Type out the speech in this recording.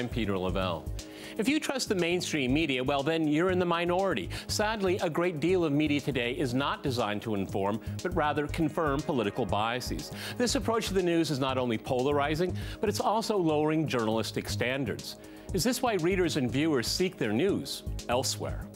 I'm Peter Lavelle. If you trust the mainstream media, well, then you're in the minority. Sadly, a great deal of media today is not designed to inform, but rather confirm political biases. This approach to the news is not only polarizing, but it's also lowering journalistic standards. Is this why readers and viewers seek their news elsewhere?